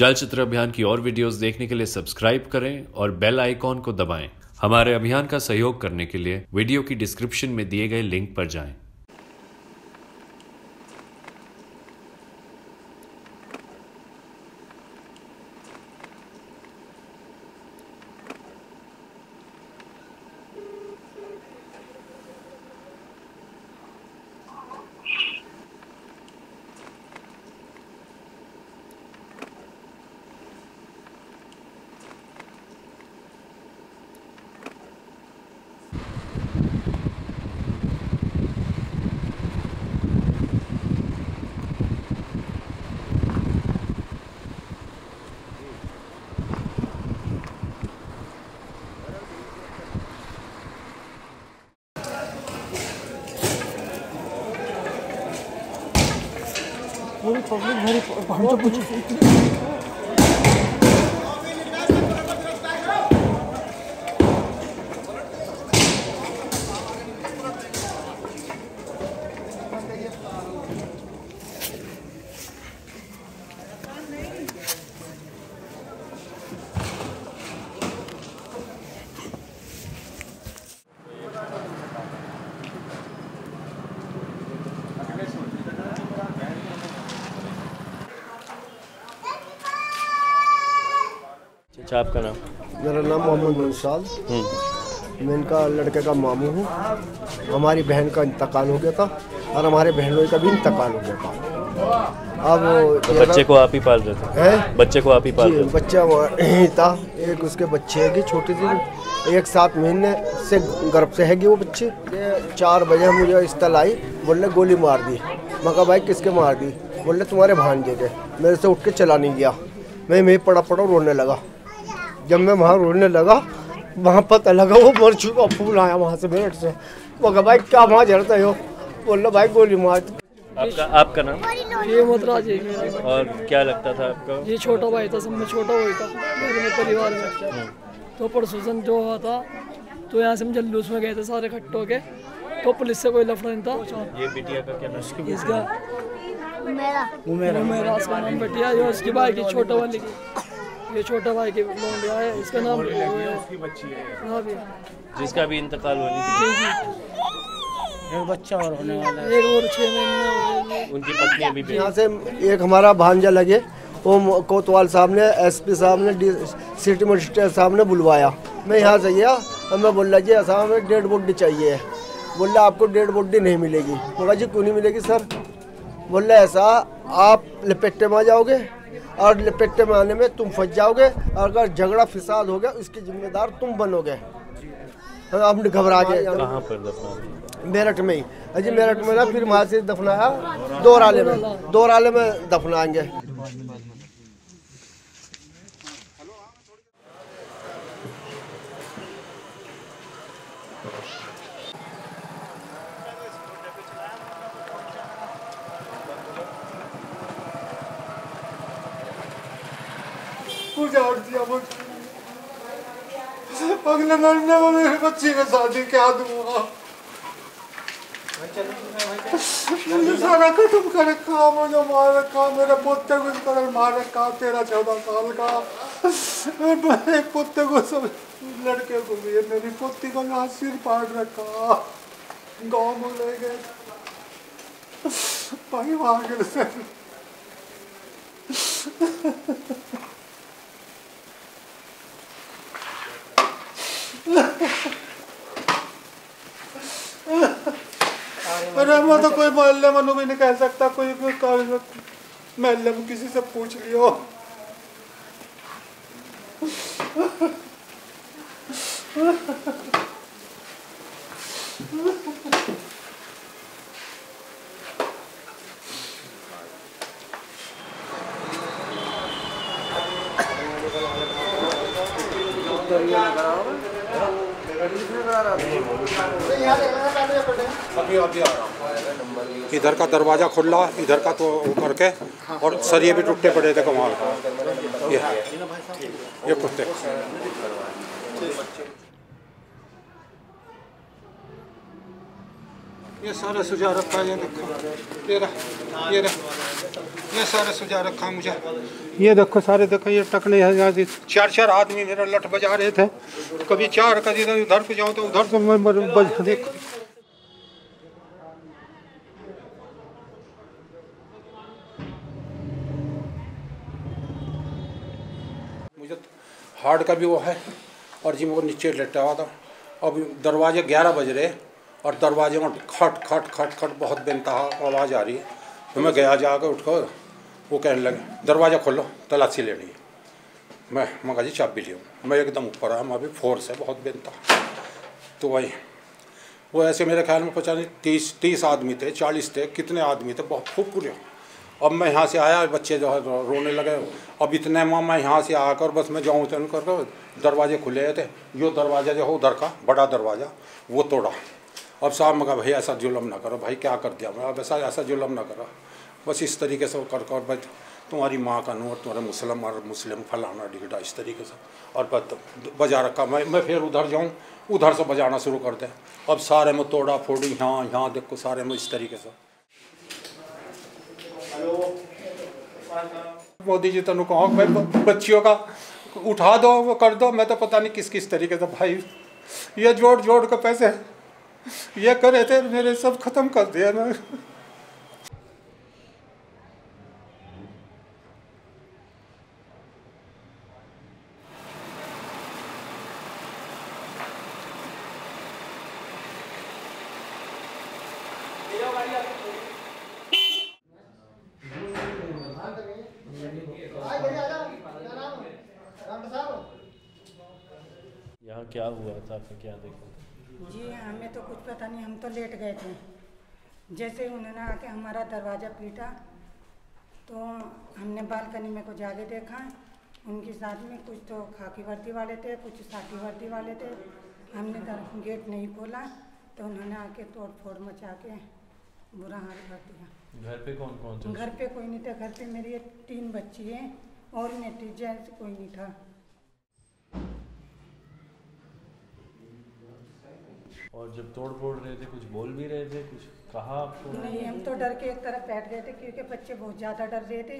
चलचित्र अभियान की और वीडियोस देखने के लिए सब्सक्राइब करें और बेल आइकॉन को दबाएँ। हमारे अभियान का सहयोग करने के लिए वीडियो की डिस्क्रिप्शन में दिए गए लिंक पर जाएँ। मेरी हम तो कुछ अच्छा आपका नाम? मेरा नाम मोहम्मद मंसाल हम्म। मैं इनका लड़के का मामू हूँ। हमारी बहन का इंतकाल हो गया था और हमारे बहन बहनों का भी इंतकाल हो गया था। अब तो बच्चे को आप ही पाल रहे थे है? बच्चे को आप ही पाल रहे थे बच्चा था। एक उसके बच्चे है छोटी सी एक सात महीने से गर्भ से हैगी वो बच्चे। चार बजे मुझे इस्तल आई बोले गोली मार दी। मैं कहा भाई किसके मार दी? बोले तुम्हारे भांजे के। मेरे से उठ के चला नहीं गया। मैं मैं पड़ा पड़ा रोने लगा। जब मैं वहाँ रोने लगा वहाँ पता लगा वो मर चुका फूल आया वहाँ से बेट से। वो कहा भाई क्या वहाँ जरते हो? बोल भाई गोली मार आपका आपका नाम? ये मतराज है और क्या लगता था आपका? ये छोटा भाई था सब में छोटा भाई था मेरे में परिवार में। तो परसों जो हुआ था तो यहाँ से हम जल्लूस में गए थे सारे इकट्ठे होके। तो पुलिस से कोई लफड़ा नहीं था ये बिटिया का क्या नाम? इसका? मेरा मेरा उसका नाम बेटिया जो उसकी भाई की छोटा वाली। की ये छोटा भाई की लोन लिया है इसका नाम हाँ भैया जिसका भी इंतकाल होनी थी एक बच्चा और होने वाला है। एक और छः महीने। उनकी पत्नी अभी यहाँ से एक हमारा भांजा लगे वो कोतवाल साहब ने एसपी साहब ने डी सिटी मजिस्ट्रेट साहब ने बुलवाया। मैं यहाँ से गया और मैं बोला जी ऐसा हमें डेड बॉडी चाहिए। बोला आपको डेड बॉडी नहीं मिलेगी। बोला जी क्यों नहीं मिलेगी सर? बोला ऐसा आप लपेटे में आ जाओगे और लपेटे में आने में तुम फंस जाओगे और अगर झगड़ा फिसाद हो गया उसके जिम्मेदार तुम बनोगे। हाँ, हमने घबरा गए। कहाँ पर दफना मेरठ में ही। अजी मेरठ में ना फिर वहाँ से दफनाया दोराले में। दोराले में दफनाएँगे उजाड़ दिया मुझे। अगले महीने में मेरे बच्ची का शादी क्या दूँगा? मुझे सारा खत्म कर रखा, मुझे मार रखा, मेरे पोते को इस तरह मार रखा तेरह चौदह साल का। मेरे पोते को सब लड़के को भी, मेरी पोती का यहाँ सिर पाड़ रखा। गाँव में ले गए। भाई वहाँ से अरे मैं तो कोई मोहल्ले में भी नहीं कह सकता, कोई मोहल्ले में किसी से पूछ लियो इधर का दरवाज़ा खुला, इधर का तो वो करके, और सरिये भी टूटे पड़े थे कमाल ये ये कुत्ते। ये सारा सुझा रखा है ये देखो। ये रहा ये रहा। ये सारा सुझा रखा मुझे। ये देखो सारे देखो ये टकले हैं चार चार आदमी मेरा लठ बजा रहे थे। कभी चार कभी उधर को जाओ तो उधर से मैं मर- बज देखो। मुझे तो हार्ड का भी वो है और जी वो नीचे लेटा हुआ था। अब दरवाजे ग्यारह बज रहे और दरवाजे में खट खट खट खट, बहुत बेनतहा आवाज़ आ रही है। तो मैं गया जाकर उठकर वो कहने लगे, दरवाज़ा खोलो, तलाशी लेनी है। मैं मगा जी, चाबी लियो मैं एकदम ऊपर आया, मैं अभी फोर्स है, बहुत बेनतहा तो वही, वो ऐसे मेरे ख्याल में पता नहीं, तीस तीस आदमी थे, चालीस थे, कितने आदमी थे, बहुत खूब पूरे। अब मैं यहाँ से आया, बच्चे जो है, रोने लगे। अब इतने माँ मैं यहाँ से आकर बस मैं जाऊँ तो कर दरवाजे खुले थे। जो दरवाज़ा जो है, उधर का, बड़ा दरवाज़ा, वो तोड़ा। अब साहब मैं कहा भाई ऐसा जुलम ना करो भाई क्या कर दिया? मैं अब ऐसा ऐसा जुल्म ना करो। बस इस तरीके से कर कर बस तुम्हारी माँ का नूर तुम्हारे मुस्लिम और मुस्लिम फलाना डिगड़ा इस तरीके से। और बस बजा रखा मैं मैं फिर उधर जाऊँ उधर से बजाना शुरू कर दे। अब सारे में तोड़ा फोड़ी यहाँ यहाँ देखो सारे में इस तरीके से। मोदी जी तेन कहो भाई बच्चियों का उठा दो वो कर दो मैं तो पता नहीं किस किस तरीके से भाई ये जोड़ जोड़ के पैसे ये करे थे, मेरे सब खत्म कर दिया ना। यहाँ क्या हुआ था आपने क्या देखा? जी हमें तो कुछ पता नहीं हम तो लेट गए थे। जैसे ही उन्होंने आके हमारा दरवाज़ा पीटा तो हमने बालकनी में को जाके देखा। उनके साथ में कुछ तो खाकी वर्दी वाले थे कुछ साकी वर्दी वाले थे। हमने दर गेट नहीं खोला तो उन्होंने आके तोड़ फोड़ मचा के बुरा हाल कर दिया। घर पे कौन कौन थे? घर पे कोई नहीं था घर पे मेरी तीन बच्ची है और नेटी जेंट्स कोई नहीं था। और जब तोड़ फोड़ रहे थे कुछ बोल भी रहे थे कुछ कहा आपको? नहीं हम तो डर के एक तरफ़ बैठ गए थे क्योंकि बच्चे बहुत ज़्यादा डर रहे थे।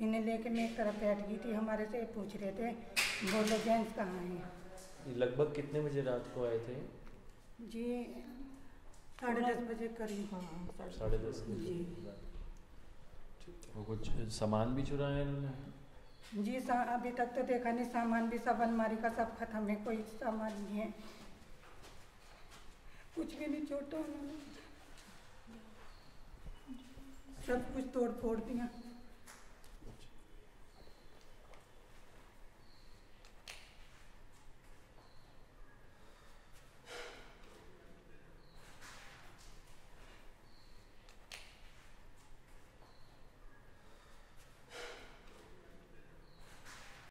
इन्हें लेके मैं एक तरफ़ बैठ गई थी हमारे से पूछ रहे थे बोलो जेंट्स कहाँ हैं? लगभग कितने बजे रात को आए थे? जी साढ़े दस बजे करीब। साढ़े दस बजे वो कुछ सामान भी चुराया इन्होंने? जी सा, अभी तक तो देखा नहीं सामान भी सब अलमारी का सब खत्म है कोई सामान नहीं है। कुछ भी नहीं छोटा उन्होंने सब कुछ तोड़ फोड़ दिया।